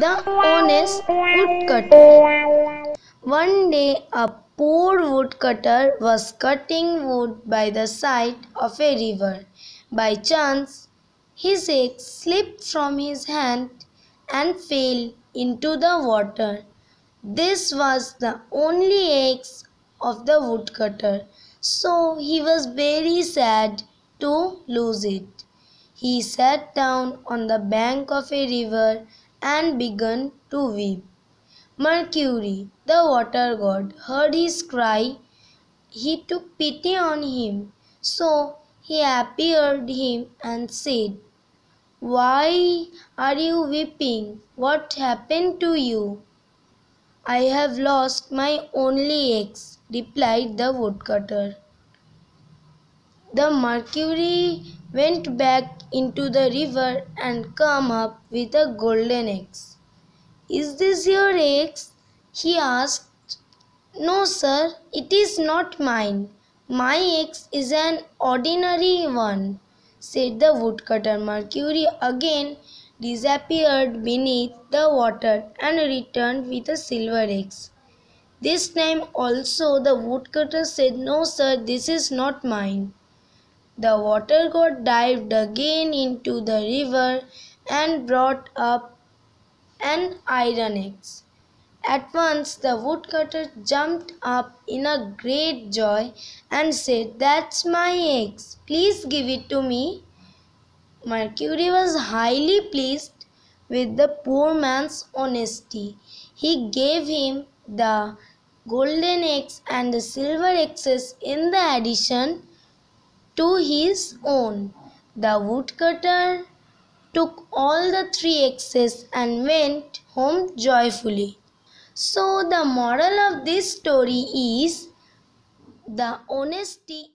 The honest woodcutter. One day, a poor woodcutter was cutting wood by the side of a river. By chance, his axe slipped from his hand and fell into the water. This was the only axe of the woodcutter, so he was very sad to lose it. He sat down on the bank of a river and began to weep. Mercury, the water god, heard his cry. He took pity on him, so he appeared him and said, Why are you weeping? What happened to you? I have lost my only axe, replied the woodcutter. The Mercury went back into the river and came up with a golden axe. Is this your axe? he asked. No, sir, it is not mine. My axe is an ordinary one, said the woodcutter. Mercury again disappeared beneath the water and returned with a silver axe. This time also the woodcutter said, No, sir, this is not mine. The water god dived again into the river and brought up an iron axe. At once the woodcutter jumped up in a great joy and said, That's my axe. Please give it to me. Mercury was highly pleased with the poor man's honesty. He gave him the golden axe and the silver axes in the addition to his own. The woodcutter took all the three axes and went home joyfully. So, the moral of this story is the honesty